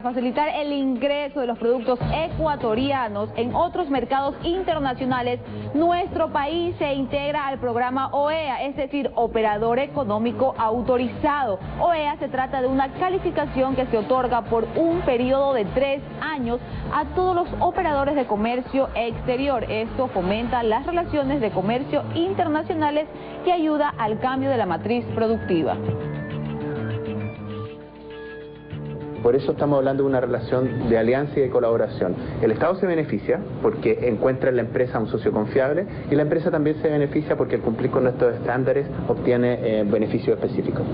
facilitar el ingreso de los productos ecuatorianos en otros mercados internacionales, nuestro país se integra al programa OEA, es decir, Operador Económico Autorizado. OEA se trata de una calificación que se otorga por un periodo de tres años a todos los operadores de comercio exterior. Esto fomenta las relaciones de comercio internacionales y ayuda al cambio de la matriz productiva. Por eso estamos hablando de una relación de alianza y de colaboración. El Estado se beneficia porque encuentra en la empresa un socio confiable y la empresa también se beneficia porque al cumplir con nuestros estándares obtiene eh, beneficios específicos.